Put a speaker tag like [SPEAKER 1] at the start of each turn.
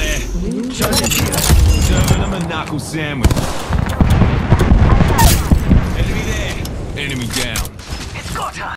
[SPEAKER 1] there. Serving them a knuckle sandwich. Enemy there. Enemy down. It's got time.